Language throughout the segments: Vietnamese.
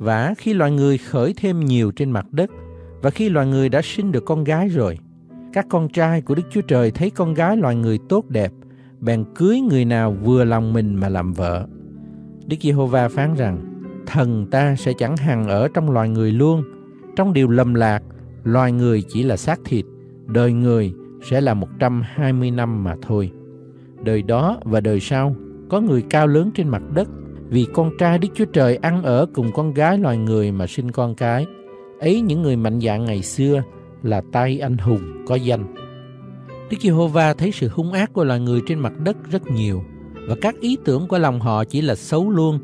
và khi loài người khởi thêm nhiều trên mặt đất, và khi loài người đã sinh được con gái rồi, các con trai của Đức Chúa Trời thấy con gái loài người tốt đẹp, bèn cưới người nào vừa lòng mình mà làm vợ. Đức Giê-hô-va phán rằng, thần ta sẽ chẳng hằng ở trong loài người luôn, trong điều lầm lạc, loài người chỉ là xác thịt, đời người sẽ là 120 năm mà thôi. Đời đó và đời sau, có người cao lớn trên mặt đất, vì con trai Đức Chúa Trời ăn ở cùng con gái loài người mà sinh con cái. Ấy những người mạnh dạn ngày xưa là tay anh hùng có danh. Đức Giê-hô-va thấy sự hung ác của loài người trên mặt đất rất nhiều và các ý tưởng của lòng họ chỉ là xấu luôn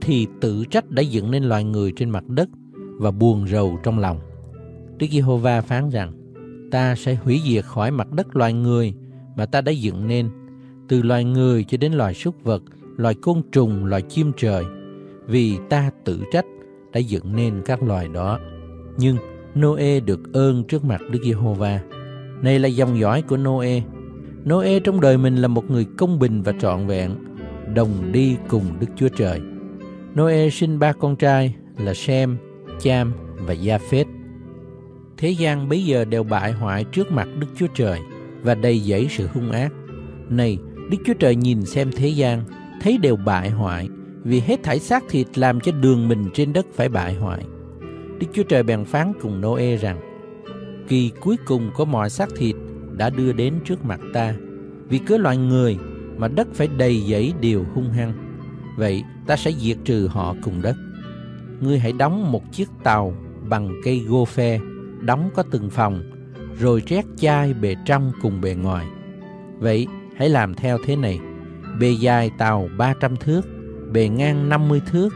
thì tự trách đã dựng nên loài người trên mặt đất và buồn rầu trong lòng. Đức Giê-hô-va phán rằng ta sẽ hủy diệt khỏi mặt đất loài người mà ta đã dựng nên từ loài người cho đến loài súc vật, loài côn trùng, loài chim trời vì ta tự trách đã dựng nên các loài đó. Nhưng Noe được ơn trước mặt Đức Giê-hô-va. Này là dòng dõi của Noe. Noe trong đời mình là một người công bình và trọn vẹn, đồng đi cùng Đức Chúa Trời. Noe sinh ba con trai là Sem, Cham và Gia-phết. Thế gian bấy giờ đều bại hoại trước mặt Đức Chúa Trời và đầy dẫy sự hung ác. Này, Đức Chúa Trời nhìn xem thế gian, thấy đều bại hoại, vì hết thảy xác thịt làm cho đường mình trên đất phải bại hoại. Đức Chúa Trời bèn phán cùng Noe rằng, kỳ cuối cùng của mọi xác thịt đã đưa đến trước mặt ta, vì cớ loài người mà đất phải đầy dẫy điều hung hăng. Vậy ta sẽ diệt trừ họ cùng đất. Ngươi hãy đóng một chiếc tàu bằng cây gô phe, đóng có từng phòng, rồi trét chai bề trong cùng bề ngoài. Vậy hãy làm theo thế này. Bề dài tàu 300 thước, bề ngang 50 thước,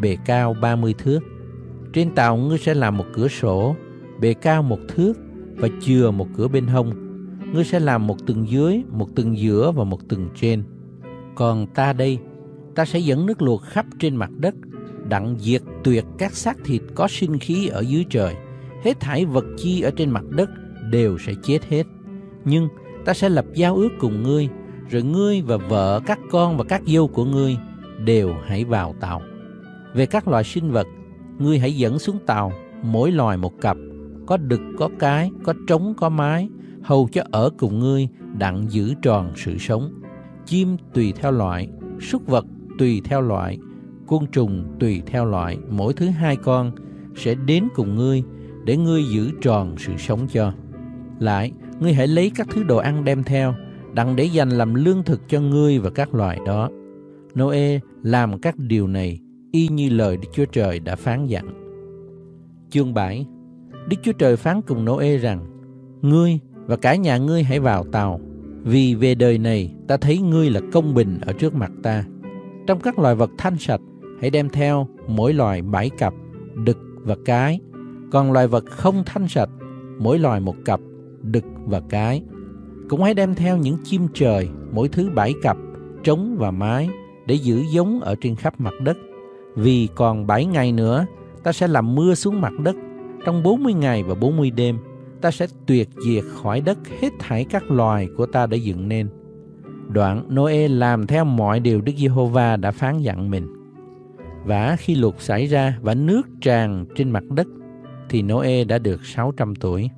bề cao 30 thước. Trên tàu ngươi sẽ làm một cửa sổ, bề cao một thước và chừa một cửa bên hông. Ngươi sẽ làm một tầng dưới, một tầng giữa và một tầng trên. Còn ta đây, ta sẽ dẫn nước luộc khắp trên mặt đất, đặng diệt tuyệt các xác thịt có sinh khí ở dưới trời. Hết thảy vật chi ở trên mặt đất đều sẽ chết hết. Nhưng ta sẽ lập giao ước cùng ngươi, rồi ngươi và vợ, các con và các dâu của ngươi đều hãy vào tàu. Về các loài sinh vật, ngươi hãy dẫn xuống tàu, mỗi loài một cặp, có đực có cái, có trống có mái, hầu cho ở cùng ngươi đặng giữ tròn sự sống. Chim tùy theo loại, súc vật tùy theo loại, côn trùng tùy theo loại, mỗi thứ hai con sẽ đến cùng ngươi để ngươi giữ tròn sự sống cho. Lại, ngươi hãy lấy các thứ đồ ăn đem theo, đặng để dành làm lương thực cho ngươi và các loài đó. Noe làm các điều này y như lời Đức Chúa Trời đã phán dặn. Chương 7 Đức Chúa Trời phán cùng Noe rằng, Ngươi và cả nhà ngươi hãy vào tàu, vì về đời này ta thấy ngươi là công bình ở trước mặt ta. Trong các loài vật thanh sạch, hãy đem theo mỗi loài bảy cặp, đực và cái. Còn loài vật không thanh sạch, mỗi loài một cặp, đực và cái. Cũng hãy đem theo những chim trời, mỗi thứ bảy cặp, trống và mái, để giữ giống ở trên khắp mặt đất. Vì còn bảy ngày nữa, ta sẽ làm mưa xuống mặt đất. Trong 40 ngày và 40 đêm, ta sẽ tuyệt diệt khỏi đất hết thảy các loài của ta đã dựng nên. Đoạn Noe làm theo mọi điều Đức Giê-hô-va đã phán dặn mình. Và khi lụt xảy ra và nước tràn trên mặt đất, thì Noe đã được 600 tuổi.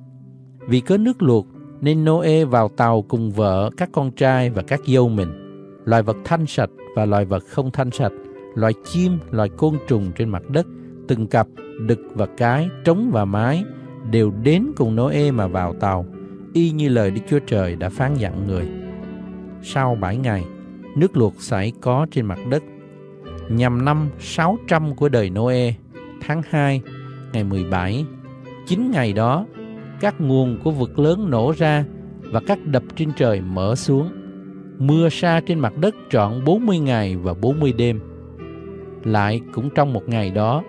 Vì có nước luộc nên Noe vào tàu cùng vợ, các con trai và các dâu mình, loài vật thanh sạch và loài vật không thanh sạch, loài chim, loài côn trùng trên mặt đất, từng cặp, đực và cái, trống và mái, đều đến cùng Noe mà vào tàu, y như lời Đức Chúa Trời đã phán dặn người. Sau bảy ngày, nước luộc xảy có trên mặt đất. Nhằm năm 600 của đời Noe, tháng 2, ngày 17, chín ngày đó, các nguồn của vực lớn nổ ra và các đập trên trời mở xuống. Mưa sa trên mặt đất trọn 40 ngày và 40 đêm. Lại cũng trong một ngày đó,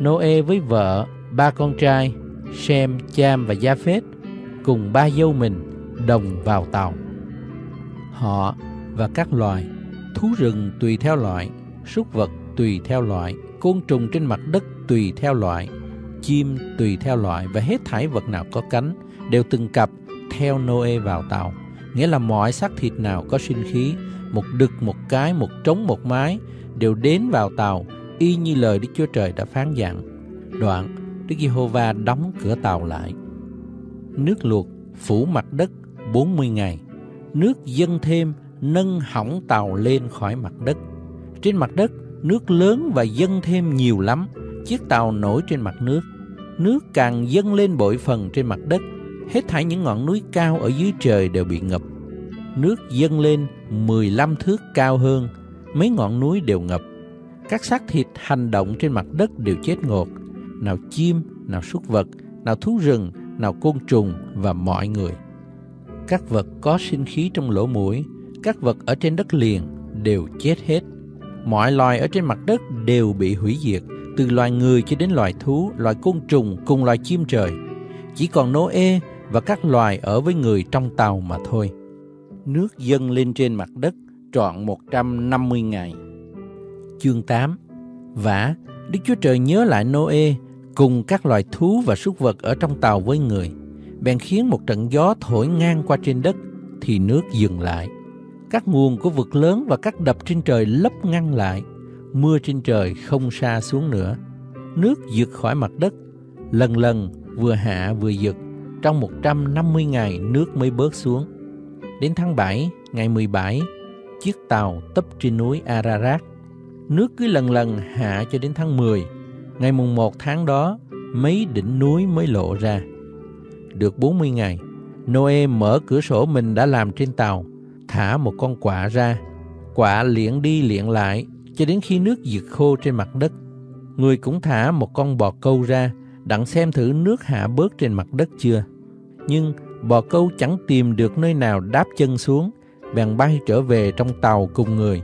Noe với vợ, ba con trai Sem, Cham và Gia-phết cùng ba dâu mình đồng vào tàu. Họ và các loài, thú rừng tùy theo loại, súc vật tùy theo loại, côn trùng trên mặt đất tùy theo loại, chim tùy theo loại và hết thảy vật nào có cánh đều từng cặp theo Noe vào tàu. Nghĩa là mọi xác thịt nào có sinh khí, một đực một cái, một trống một mái đều đến vào tàu y như lời Đức Chúa Trời đã phán dặn. Đoạn, Đức Giê-hô-va đóng cửa tàu lại. Nước luộc phủ mặt đất 40 ngày. Nước dâng thêm nâng hỏng tàu lên khỏi mặt đất. Trên mặt đất, nước lớn và dâng thêm nhiều lắm. Chiếc tàu nổi trên mặt nước. Nước càng dâng lên bội phần trên mặt đất. Hết thảy những ngọn núi cao ở dưới trời đều bị ngập. Nước dâng lên 15 thước cao hơn. Mấy ngọn núi đều ngập. Các xác thịt hành động trên mặt đất đều chết ngột. Nào chim, nào súc vật, nào thú rừng, nào côn trùng và mọi người. Các vật có sinh khí trong lỗ mũi, các vật ở trên đất liền đều chết hết. Mọi loài ở trên mặt đất đều bị hủy diệt, từ loài người cho đến loài thú, loài côn trùng cùng loài chim trời. Chỉ còn Noe và các loài ở với người trong tàu mà thôi. Nước dâng lên trên mặt đất trọn 150 ngày. Chương 8 Vả, Đức Chúa Trời nhớ lại Noe cùng các loài thú và súc vật ở trong tàu với người, bèn khiến một trận gió thổi ngang qua trên đất, thì nước dừng lại. Các nguồn của vực lớn và các đập trên trời lấp ngăn lại, mưa trên trời không xa xuống nữa. Nước giật khỏi mặt đất, lần lần vừa hạ vừa giật, trong 150 ngày nước mới bớt xuống. Đến tháng 7, ngày 17, chiếc tàu tấp trên núi Ararat. Nước cứ lần lần hạ cho đến tháng 10, Ngày mùng 1 tháng đó, mấy đỉnh núi mới lộ ra. Được 40 ngày, Noe mở cửa sổ mình đã làm trên tàu, thả một con quả ra. quả liệng đi liệng lại, cho đến khi nước giật khô trên mặt đất. Người cũng thả một con bò câu ra, đặng xem thử nước hạ bớt trên mặt đất chưa. Nhưng bò câu chẳng tìm được nơi nào đáp chân xuống, bèn bay trở về trong tàu cùng người,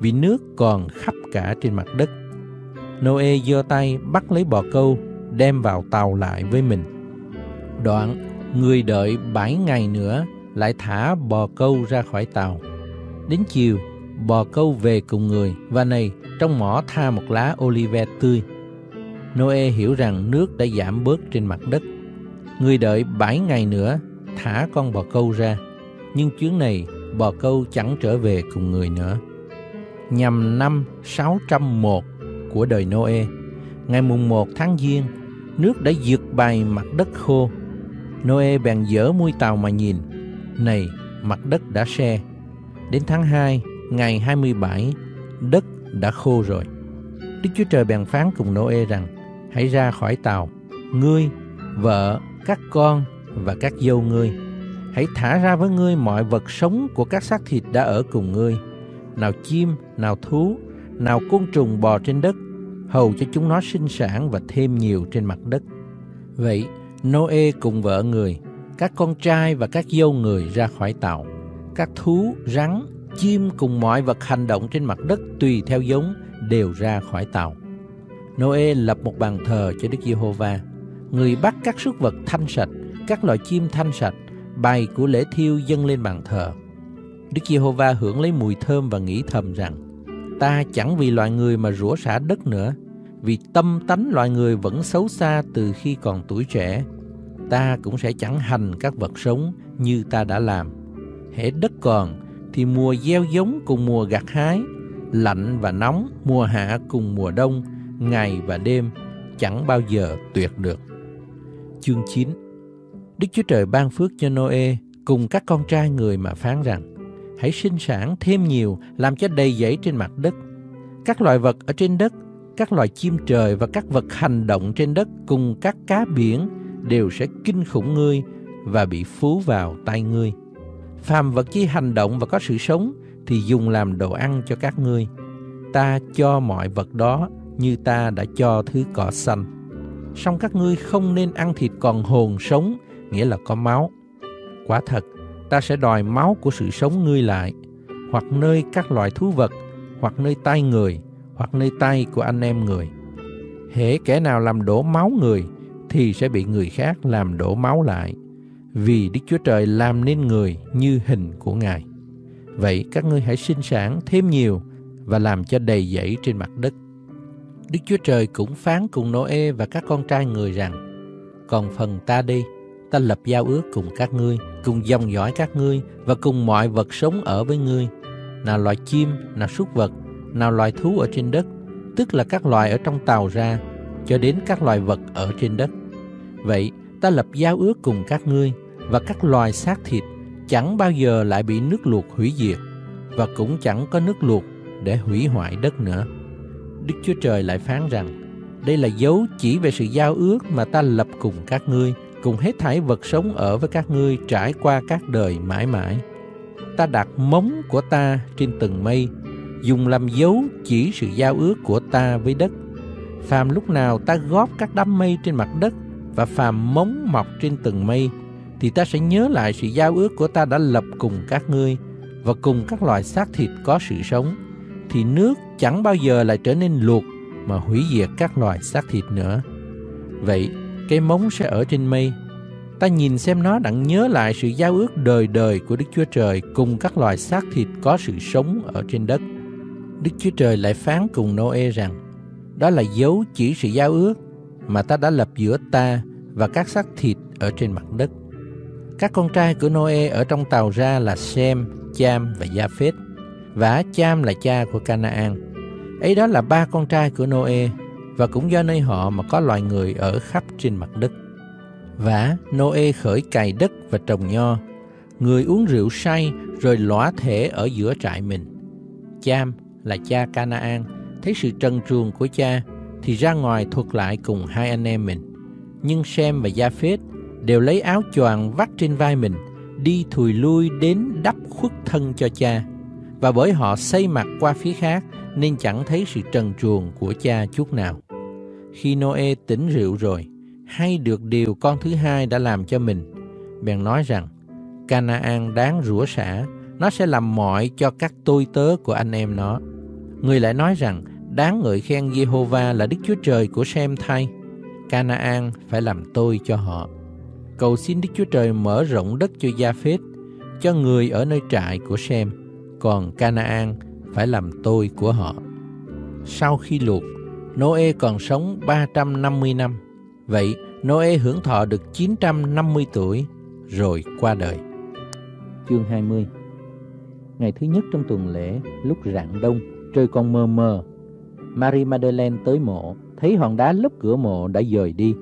vì nước còn khắp cả trên mặt đất. Noe giơ tay bắt lấy bò câu, đem vào tàu lại với mình. Đoạn, người đợi bảy ngày nữa lại thả bò câu ra khỏi tàu. Đến chiều, bò câu về cùng người và này trong mỏ tha một lá olive tươi. Noe hiểu rằng nước đã giảm bớt trên mặt đất. Người đợi bảy ngày nữa thả con bò câu ra, nhưng chuyến này bò câu chẳng trở về cùng người nữa. Nhằm năm 601 của đời Noe. Ngày mùng 1 tháng Giêng, nước đã giật bay mặt đất khô. Noe bèn dỡ mũi tàu mà nhìn. Này, mặt đất đã xe. Đến tháng 2, ngày 27, đất đã khô rồi. Đức Chúa Trời bèn phán cùng Noe rằng, hãy ra khỏi tàu, ngươi, vợ, các con và các dâu ngươi. Hãy thả ra với ngươi mọi vật sống của các xác thịt đã ở cùng ngươi, nào chim, nào thú, nào côn trùng bò trên đất, hầu cho chúng nó sinh sản và thêm nhiều trên mặt đất. Vậy, Noe cùng vợ người, các con trai và các dâu người ra khỏi tàu. Các thú, rắn, chim cùng mọi vật hành động trên mặt đất tùy theo giống đều ra khỏi tàu. Noe lập một bàn thờ cho Đức Giê-hô-va. Người bắt các súc vật thanh sạch, các loài chim thanh sạch, bày của lễ thiêu dâng lên bàn thờ. Đức Giê-hô-va hưởng lấy mùi thơm và nghĩ thầm rằng Ta chẳng vì loài người mà rủa xả đất nữa, vì tâm tánh loài người vẫn xấu xa từ khi còn tuổi trẻ. Ta cũng sẽ chẳng hành các vật sống như ta đã làm. Hễ đất còn thì mùa gieo giống cùng mùa gặt hái, lạnh và nóng, mùa hạ cùng mùa đông, ngày và đêm chẳng bao giờ tuyệt được. Chương 9 Đức Chúa Trời ban phước cho Noe cùng các con trai người mà phán rằng hãy sinh sản thêm nhiều, làm cho đầy dẫy trên mặt đất. Các loài vật ở trên đất, các loài chim trời và các vật hành động trên đất cùng các cá biển đều sẽ kinh khủng ngươi và bị phú vào tay ngươi. Phàm vật chi hành động và có sự sống thì dùng làm đồ ăn cho các ngươi. Ta cho mọi vật đó như ta đã cho thứ cỏ xanh. Song các ngươi không nên ăn thịt còn hồn sống, nghĩa là có máu. Quả thật, ta sẽ đòi máu của sự sống ngươi lại, hoặc nơi các loài thú vật, hoặc nơi tay người, hoặc nơi tay của anh em người. Hễ kẻ nào làm đổ máu người, thì sẽ bị người khác làm đổ máu lại, vì Đức Chúa Trời làm nên người như hình của Ngài. Vậy các ngươi hãy sinh sản thêm nhiều và làm cho đầy dẫy trên mặt đất. Đức Chúa Trời cũng phán cùng Noe và các con trai người rằng, Còn phần ta đi, ta lập giao ước cùng các ngươi, cùng dòng dõi các ngươi và cùng mọi vật sống ở với ngươi, nào loài chim, nào súc vật, nào loài thú ở trên đất, tức là các loài ở trong tàu ra, cho đến các loài vật ở trên đất. Vậy ta lập giao ước cùng các ngươi và các loài xác thịt chẳng bao giờ lại bị nước luộc hủy diệt và cũng chẳng có nước luộc để hủy hoại đất nữa. Đức Chúa Trời lại phán rằng, đây là dấu chỉ về sự giao ước mà ta lập cùng các ngươi, cùng hết thảy vật sống ở với các ngươi trải qua các đời mãi mãi. Ta đặt móng của ta trên từng mây, dùng làm dấu chỉ sự giao ước của ta với đất. Phàm lúc nào ta góp các đám mây trên mặt đất và phàm móng mọc trên từng mây, thì ta sẽ nhớ lại sự giao ước của ta đã lập cùng các ngươi và cùng các loài xác thịt có sự sống, thì nước chẳng bao giờ lại trở nên luộc mà hủy diệt các loài xác thịt nữa. Vậy, cái móng sẽ ở trên mây. Ta nhìn xem nó đặng nhớ lại sự giao ước đời đời của Đức Chúa Trời cùng các loài xác thịt có sự sống ở trên đất. Đức Chúa Trời lại phán cùng Noe rằng, đó là dấu chỉ sự giao ước mà ta đã lập giữa ta và các xác thịt ở trên mặt đất. Các con trai của Noe ở trong tàu ra là Sem, Cham và Japheth, và Cham là cha của Canaan. Ấy đó là ba con trai của Noe, và cũng do nơi họ mà có loài người ở khắp trên mặt đất. Và Noe khởi cày đất và trồng nho, người uống rượu say rồi lõa thể ở giữa trại mình. Cham là cha Canaan, thấy sự trần truồng của cha thì ra ngoài thuật lại cùng hai anh em mình. Nhưng Sem và Japheth đều lấy áo choàng vắt trên vai mình, đi thùi lui đến đắp khuất thân cho cha. Và bởi họ xây mặt qua phía khác nên chẳng thấy sự trần truồng của cha chút nào. Khi Noe tỉnh rượu rồi, hay được điều con thứ hai đã làm cho mình, bèn nói rằng, Canaan đáng rủa xả, nó sẽ làm mọi cho các tôi tớ của anh em nó. Người lại nói rằng, đáng ngợi khen Jehovah là Đức Chúa Trời của Sem thay. Canaan phải làm tôi cho họ cầu xin Đức Chúa Trời mở rộng đất cho Gia Phết, cho người ở nơi trại của Sem, còn Canaan phải làm tôi của họ. Sau khi luộc, Noe còn sống 350 năm. Vậy, Noe hưởng thọ được 950 tuổi, rồi qua đời. Chương 20 Ngày thứ nhất trong tuần lễ, lúc rạng đông, trời còn mờ mờ. Marie Madeleine tới mộ, thấy hòn đá lấp cửa mộ đã dời đi.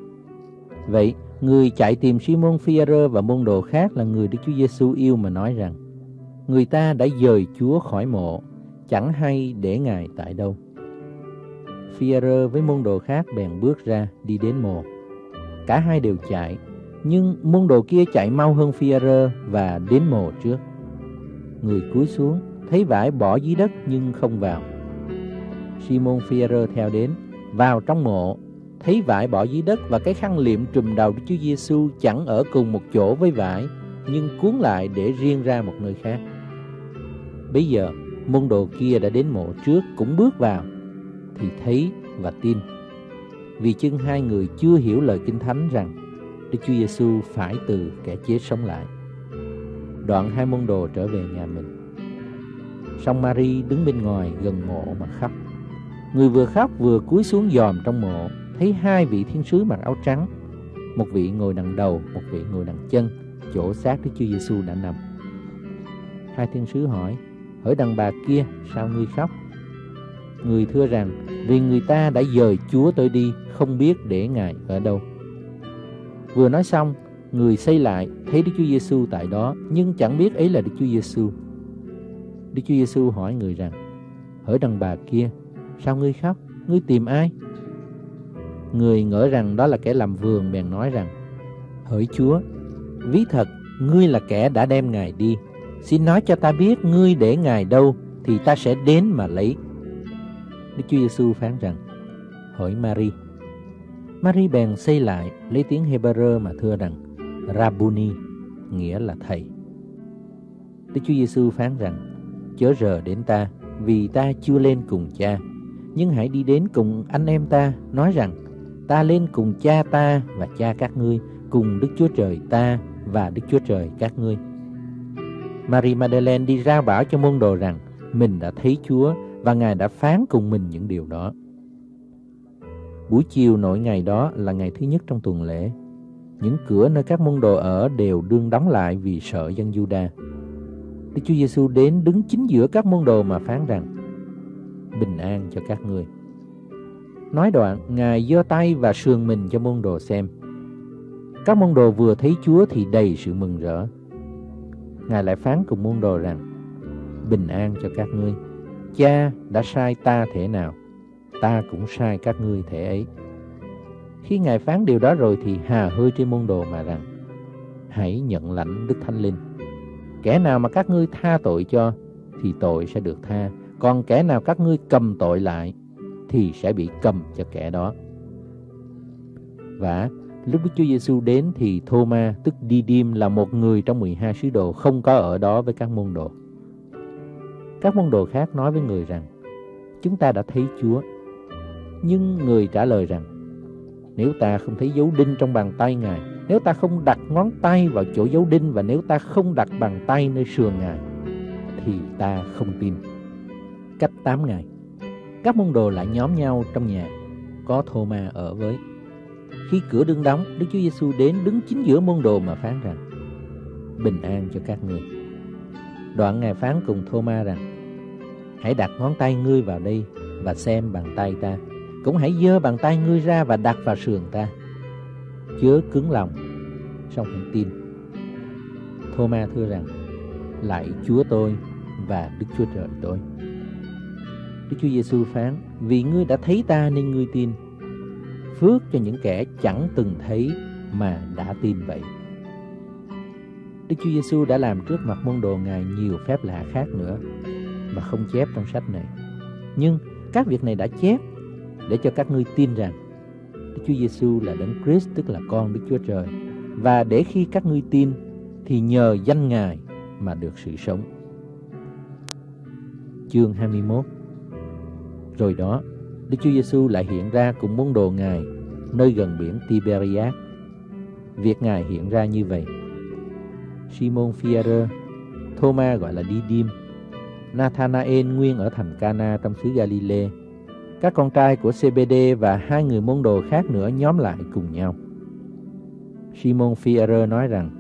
Vậy, Người chạy tìm Simon Phaero và môn đồ khác là người Đức Chúa Giêsu yêu mà nói rằng người ta đã dời Chúa khỏi mộ, chẳng hay để Ngài tại đâu. Phaero với môn đồ khác bèn bước ra đi đến mộ. Cả hai đều chạy, nhưng môn đồ kia chạy mau hơn Phaero và đến mộ trước. Người cúi xuống, thấy vải bỏ dưới đất nhưng không vào. Simon Phaero theo đến, vào trong mộ thấy vải bỏ dưới đất và cái khăn liệm trùm đầu Đức Chúa Giêsu chẳng ở cùng một chỗ với vải, nhưng cuốn lại để riêng ra một nơi khác. Bây giờ, môn đồ kia đã đến mộ trước cũng bước vào, thì thấy và tin. Vì chân hai người chưa hiểu lời Kinh Thánh rằng Đức Chúa Giêsu phải từ kẻ chết sống lại. Đoạn hai môn đồ trở về nhà mình. Song Mary đứng bên ngoài gần mộ mà khóc. Người vừa khóc vừa cúi xuống dòm trong mộ thấy hai vị thiên sứ mặc áo trắng, một vị ngồi đằng đầu, một vị ngồi đằng chân, chỗ xác Đức Chúa Giêsu đã nằm. Hai thiên sứ hỏi, hỏi đàn bà kia, sao ngươi khóc? Người thưa rằng, vì người ta đã dời Chúa tôi đi, không biết để Ngài ở đâu. Vừa nói xong, người xây lại thấy Đức Chúa Giêsu tại đó, nhưng chẳng biết ấy là Đức Chúa Giêsu. Đức Chúa Giêsu hỏi người rằng, Hỡi đàn bà kia, sao ngươi khóc? Ngươi tìm ai? Người ngỡ rằng đó là kẻ làm vườn bèn nói rằng Hỡi Chúa, ví thật ngươi là kẻ đã đem Ngài đi. Xin nói cho ta biết ngươi để Ngài đâu Thì ta sẽ đến mà lấy. Đức Chúa Giêsu phán rằng Hỡi Mary. Mary bèn xây lại lấy tiếng Hebrew mà thưa rằng Rabuni nghĩa là thầy. Đức Chúa Giêsu phán rằng Chớ rờ đến ta vì ta chưa lên cùng cha. Nhưng hãy đi đến cùng anh em ta Nói rằng ta lên cùng cha ta và cha các ngươi, cùng Đức Chúa Trời ta và Đức Chúa Trời các ngươi. Marie Madeleine đi ra bảo cho môn đồ rằng mình đã thấy Chúa và Ngài đã phán cùng mình những điều đó. Buổi chiều nội ngày đó là ngày thứ nhất trong tuần lễ. Những cửa nơi các môn đồ ở đều đương đóng lại vì sợ dân Juda. Đức Chúa Giêsu đến đứng chính giữa các môn đồ mà phán rằng bình an cho các ngươi. Nói đoạn, Ngài giơ tay và sườn mình cho môn đồ xem. Các môn đồ vừa thấy Chúa thì đầy sự mừng rỡ. Ngài lại phán cùng môn đồ rằng, bình an cho các ngươi. Cha đã sai ta thể nào, ta cũng sai các ngươi thể ấy. Khi Ngài phán điều đó rồi thì hà hơi trên môn đồ mà rằng, hãy nhận lãnh Đức Thánh Linh. Kẻ nào mà các ngươi tha tội cho, thì tội sẽ được tha. Còn kẻ nào các ngươi cầm tội lại, thì sẽ bị cầm cho kẻ đó. Và lúc Đức Chúa Giêsu đến thì Thôma tức đi là một người trong 12 sứ đồ không có ở đó với các môn đồ. Các môn đồ khác nói với người rằng chúng ta đã thấy Chúa. Nhưng người trả lời rằng nếu ta không thấy dấu đinh trong bàn tay Ngài, nếu ta không đặt ngón tay vào chỗ dấu đinh và nếu ta không đặt bàn tay nơi sườn Ngài, thì ta không tin. Cách 8 ngày, các môn đồ lại nhóm nhau trong nhà, có Thô Ma ở với. Khi cửa đương đóng, Đức Chúa Giêsu đến đứng chính giữa môn đồ mà phán rằng: Bình an cho các ngươi. Đoạn Ngài phán cùng Thô Ma rằng: Hãy đặt ngón tay ngươi vào đây và xem bàn tay ta. Cũng hãy giơ bàn tay ngươi ra và đặt vào sườn ta. Chớ cứng lòng, song hãy tin. Thô Ma thưa rằng: Lạy Chúa tôi và Đức Chúa Trời tôi. Đức Chúa Giêsu phán: Vì ngươi đã thấy ta nên ngươi tin. Phước cho những kẻ chẳng từng thấy mà đã tin vậy. Đức Chúa Giêsu đã làm trước mặt môn đồ Ngài nhiều phép lạ khác nữa mà không chép trong sách này. Nhưng các việc này đã chép để cho các ngươi tin rằng Đức Chúa Giêsu là Đấng Christ, tức là con Đức Chúa Trời, và để khi các ngươi tin thì nhờ danh Ngài mà được sự sống. Chương 21 rồi đó, Đức Chúa Giêsu lại hiện ra cùng môn đồ Ngài nơi gần biển Tiberias. Việc Ngài hiện ra như vậy. Simon Phaolô, Thomas gọi là Didim, Nathanael nguyên ở thành Cana trong xứ Galilee, các con trai của CBD và hai người môn đồ khác nữa nhóm lại cùng nhau. Simon Phaolô nói rằng: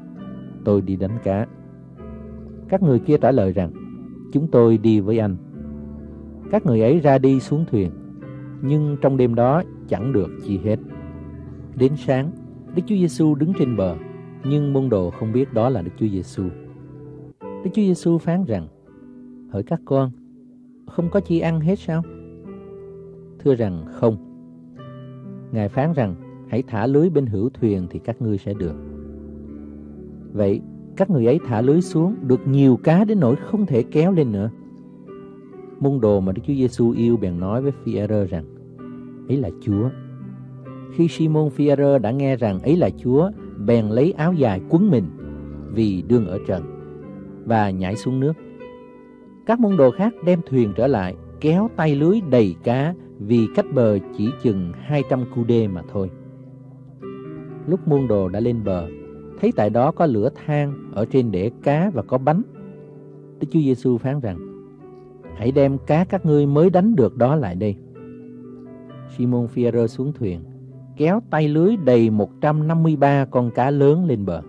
"Tôi đi đánh cá." Các người kia trả lời rằng: "Chúng tôi đi với anh." Các người ấy ra đi xuống thuyền, nhưng trong đêm đó chẳng được chi hết. Đến sáng, Đức Chúa Giêsu đứng trên bờ, nhưng môn đồ không biết đó là Đức Chúa Giêsu. Đức Chúa Giêsu phán rằng: Hỡi các con, không có chi ăn hết sao? Thưa rằng không. Ngài phán rằng: Hãy thả lưới bên hữu thuyền thì các ngươi sẽ được. Vậy, các người ấy thả lưới xuống được nhiều cá đến nỗi không thể kéo lên nữa môn đồ mà Đức Chúa Giêsu yêu bèn nói với Phi-e-rơ rằng ấy là Chúa. Khi Simon Phi-e-rơ đã nghe rằng ấy là Chúa, bèn lấy áo dài quấn mình vì đương ở trần và nhảy xuống nước. Các môn đồ khác đem thuyền trở lại, kéo tay lưới đầy cá vì cách bờ chỉ chừng 200 cu đê mà thôi. Lúc môn đồ đã lên bờ, thấy tại đó có lửa than ở trên để cá và có bánh. Đức Chúa Giêsu phán rằng: hãy đem cá các ngươi mới đánh được đó lại đây. Simon Fierro xuống thuyền, kéo tay lưới đầy 153 con cá lớn lên bờ.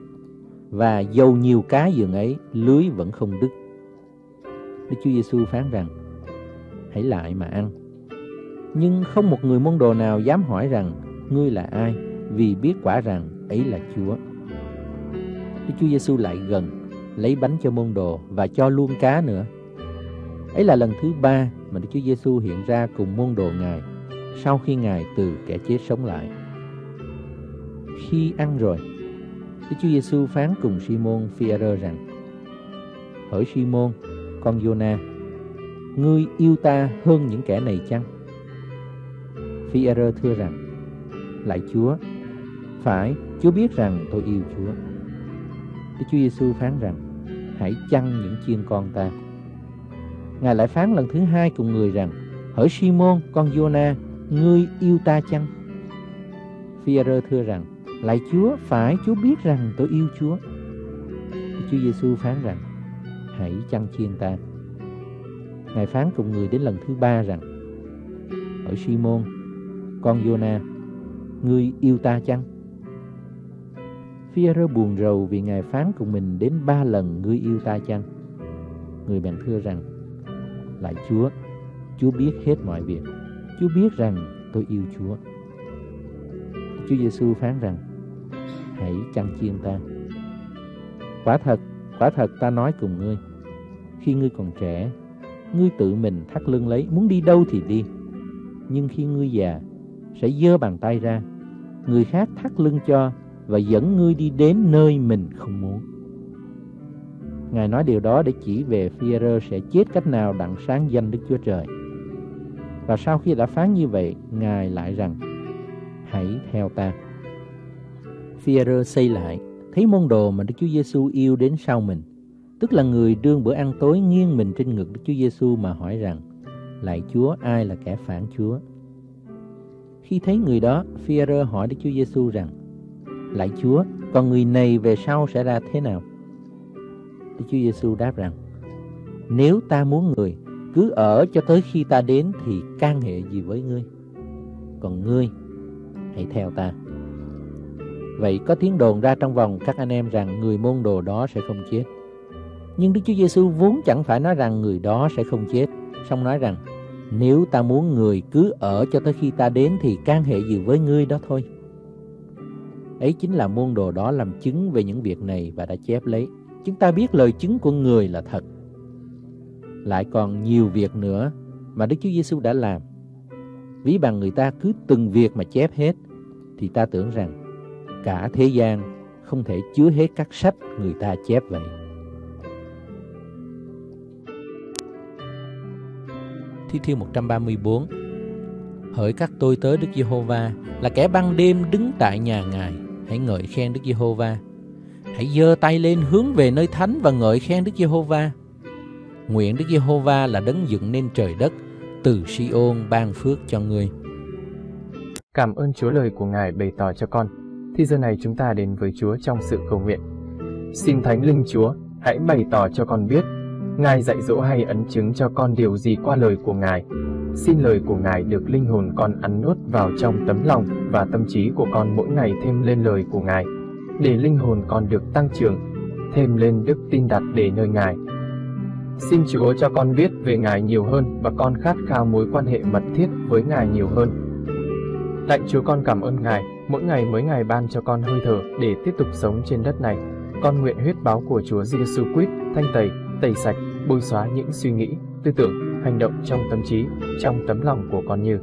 Và dầu nhiều cá dường ấy, lưới vẫn không đứt. Đức Chúa Giêsu phán rằng, hãy lại mà ăn. Nhưng không một người môn đồ nào dám hỏi rằng, ngươi là ai, vì biết quả rằng ấy là Chúa. Đức Chúa Giêsu lại gần, lấy bánh cho môn đồ và cho luôn cá nữa Ấy là lần thứ ba mà Đức Chúa Giêsu hiện ra cùng môn đồ Ngài sau khi Ngài từ kẻ chết sống lại. Khi ăn rồi, Đức Chúa Giêsu phán cùng Simon Phi-e-rơ rằng: Hỡi Simon, con Giô-na, ngươi yêu ta hơn những kẻ này chăng? Phi-e-rơ thưa rằng: Lạy Chúa, phải, Chúa biết rằng tôi yêu Chúa. Đức Chúa Giêsu phán rằng: Hãy chăn những chiên con ta. Ngài lại phán lần thứ hai cùng người rằng, Hỡi Simon, con Jonah, ngươi yêu ta chăng? Phi-e-rơ thưa rằng, Lạy Chúa, phải Chúa biết rằng tôi yêu Chúa. Chúa Giêsu phán rằng, hãy chăn chiên ta. Ngài phán cùng người đến lần thứ ba rằng, Hỡi Simon, con Giô-na, ngươi yêu ta chăng? Phi-e-rơ buồn rầu vì Ngài phán cùng mình đến ba lần ngươi yêu ta chăng? Người bạn thưa rằng, lại Chúa, Chúa biết hết mọi việc. Chúa biết rằng tôi yêu Chúa. Chúa Giêsu phán rằng, hãy chăn chiên ta. Quả thật, quả thật ta nói cùng ngươi, khi ngươi còn trẻ, ngươi tự mình thắt lưng lấy, muốn đi đâu thì đi. Nhưng khi ngươi già, sẽ giơ bàn tay ra, người khác thắt lưng cho và dẫn ngươi đi đến nơi mình không muốn. Ngài nói điều đó để chỉ về Phi-e-rơ sẽ chết cách nào đặng sáng danh Đức Chúa Trời. Và sau khi đã phán như vậy, Ngài lại rằng, hãy theo ta. Phi-e-rơ xây lại, thấy môn đồ mà Đức Chúa Giêsu yêu đến sau mình, tức là người đương bữa ăn tối nghiêng mình trên ngực Đức Chúa Giêsu mà hỏi rằng, lại Chúa ai là kẻ phản Chúa? Khi thấy người đó, Phi-e-rơ hỏi Đức Chúa Giêsu rằng, lại Chúa, còn người này về sau sẽ ra thế nào? Đức Chúa Giêsu đáp rằng, nếu ta muốn người, cứ ở cho tới khi ta đến thì can hệ gì với ngươi? Còn ngươi, hãy theo ta. Vậy có tiếng đồn ra trong vòng các anh em rằng người môn đồ đó sẽ không chết. Nhưng Đức Chúa Giêsu vốn chẳng phải nói rằng người đó sẽ không chết, song nói rằng nếu ta muốn người cứ ở cho tới khi ta đến thì can hệ gì với ngươi đó thôi. Ấy chính là môn đồ đó làm chứng về những việc này và đã chép lấy. Chúng ta biết lời chứng của người là thật. Lại còn nhiều việc nữa mà Đức Chúa Giêsu đã làm. Ví bằng người ta cứ từng việc mà chép hết thì ta tưởng rằng cả thế gian không thể chứa hết các sách người ta chép vậy. Thi thiên 134 Hỡi các tôi tới Đức Giê-hô-va là kẻ ban đêm đứng tại nhà Ngài, hãy ngợi khen Đức Giê-hô-va. Hãy giơ tay lên hướng về nơi thánh và ngợi khen Đức Giê-hô-va. Nguyện Đức Giê-hô-va là đấng dựng nên trời đất, từ Si-ôn ban phước cho ngươi. Cảm ơn Chúa lời của Ngài bày tỏ cho con. Thì giờ này chúng ta đến với Chúa trong sự cầu nguyện. Xin Thánh Linh Chúa, hãy bày tỏ cho con biết, Ngài dạy dỗ hay ấn chứng cho con điều gì qua lời của Ngài. Xin lời của Ngài được linh hồn con ăn nuốt vào trong tấm lòng và tâm trí của con mỗi ngày thêm lên lời của Ngài, để linh hồn con được tăng trưởng, thêm lên đức tin đặt để nơi Ngài. Xin Chúa cho con biết về Ngài nhiều hơn và con khát khao mối quan hệ mật thiết với Ngài nhiều hơn. Lạy Chúa con cảm ơn Ngài, mỗi ngày mới Ngài ban cho con hơi thở để tiếp tục sống trên đất này. Con nguyện huyết báo của Chúa Giêsu Christ thanh tẩy, tẩy sạch, bôi xóa những suy nghĩ, tư tưởng, hành động trong tâm trí, trong tấm lòng của con như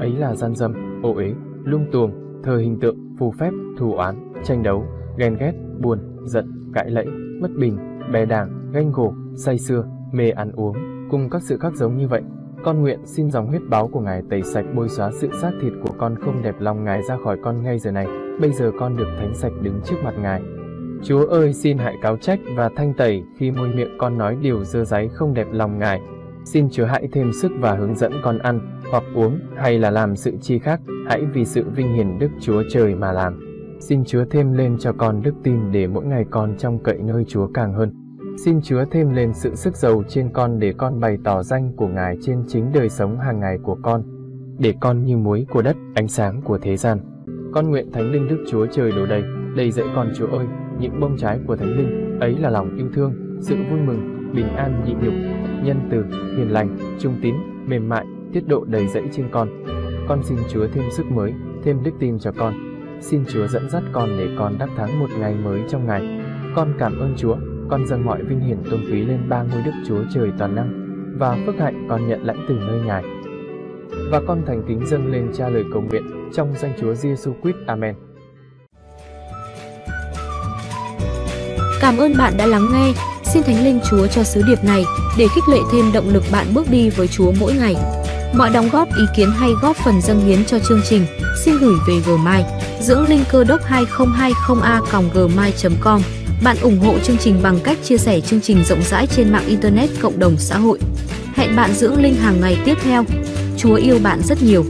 ấy là gian dâm, ô uế, lung tuồng, thờ hình tượng, phù phép, thù oán, tranh đấu, ghen ghét, buồn, giận, cãi lẫy, bất bình, bè đảng, ganh gổ, say sưa, mê ăn uống, cùng các sự khác giống như vậy. Con nguyện xin dòng huyết báo của Ngài tẩy sạch bôi xóa sự xác thịt của con không đẹp lòng Ngài ra khỏi con ngay giờ này. Bây giờ con được thánh sạch đứng trước mặt Ngài. Chúa ơi xin hãy cáo trách và thanh tẩy khi môi miệng con nói điều dơ giấy không đẹp lòng Ngài. Xin Chúa hãy thêm sức và hướng dẫn con ăn, hoặc uống, hay là làm sự chi khác, hãy vì sự vinh hiển Đức Chúa Trời mà làm. Xin Chúa thêm lên cho con đức tin để mỗi ngày con trong cậy nơi Chúa càng hơn. Xin Chúa thêm lên sự sức giàu trên con để con bày tỏ danh của Ngài trên chính đời sống hàng ngày của con, để con như muối của đất, ánh sáng của thế gian. Con nguyện Thánh Linh Đức Chúa Trời đổ đầy, đầy dẫy con Chúa ơi, những bông trái của Thánh Linh, ấy là lòng yêu thương, sự vui mừng, bình an nhịn nhục, nhân từ, hiền lành, trung tín, mềm mại, tiết độ đầy dẫy trên con. Con xin Chúa thêm sức mới, thêm đức tin cho con. Xin Chúa dẫn dắt con để con đắc thắng một ngày mới trong ngày. Con cảm ơn Chúa, con dâng mọi vinh hiển tôn quý lên ba ngôi Đức Chúa Trời toàn năng và phước hạnh con nhận lãnh từ nơi Ngài. Và con thành kính dâng lên cha lời cầu nguyện trong danh Chúa Giêsu Christ. Amen. Cảm ơn bạn đã lắng nghe. Xin Thánh Linh Chúa cho sứ điệp này để khích lệ thêm động lực bạn bước đi với Chúa mỗi ngày. Mọi đóng góp ý kiến hay góp phần dâng hiến cho chương trình, xin gửi về gmail dưỡng linh cơ đốc 2020 a gmail.com. Bạn ủng hộ chương trình bằng cách chia sẻ chương trình rộng rãi trên mạng Internet cộng đồng xã hội. Hẹn bạn dưỡng linh hàng ngày tiếp theo. Chúa yêu bạn rất nhiều.